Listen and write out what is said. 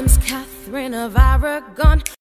name's Catherine of Aragon.